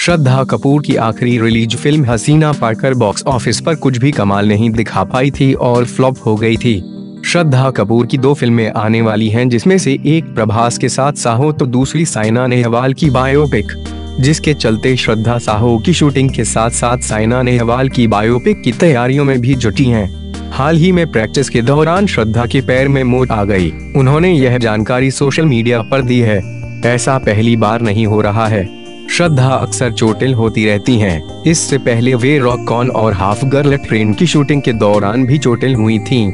श्रद्धा कपूर की आखिरी release film हसीना पाकर बॉक्स ऑफ़िस पर कुछ भी कमाल नहीं दिखा पाई थी और फ्लॉप हो गई थी। श्रद्धा कपूर की दो फ़िल्में आने वाली हैं, जिसमें से एक प्रभास के साथ साहो तो दूसरी साइना नेहवाल की बायोपिक जिसके चलते श्रद्धा साहो की शूटिंग के साथ साथ साइना नेहवाल की बायोपिक की तैयारियों में भी जुटी हैं। हाल ही में प्रैक्टिस के दौरान श्रद्धा के पैर में मोट आ गई। उन्होंने यह जानकारी सोशल मीडिया पर दी है। ऐसा पहली बार नहीं हो रहा है। श्रद्धा अक्सर चोटिल होती रहती हैं। इससे पहले वे रॉक कॉन और हाफ़ गर्ल ट्रेन की शूटिंग के दौरान भी चोटिल हुई थीं।